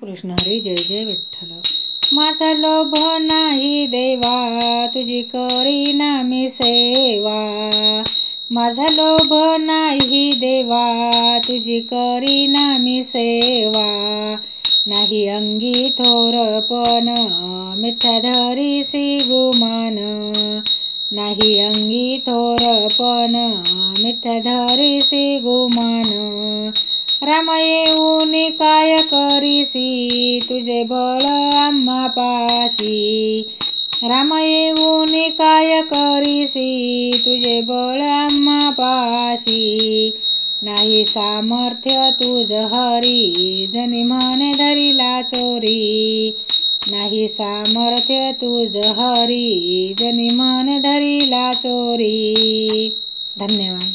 कृष्ण हरी जय जय विठ्ठल. माझा लोभ नाही देवा तुझी करी ना मी सेवा. माझा लोभ नाही देवा तुझी करी ना मी सेवा. नाही अंगी थोरपण मिथ्या धरीसी गुमान नाही अंगी थोरपण मिथ्या धरीसी गुमान राम येऊन काय करीसी तुझे बळ आम्हा पाशी. राम येऊन काय करीसी? तुझे बळ आम्हा पाशी. नाही सामर्थ्य तुझ हरी जनी म्हणे धरीला चोरी. नाही सामर्थ्य तुझ हरी जनी म्हणे धरीला चोरी. धन्यवाद.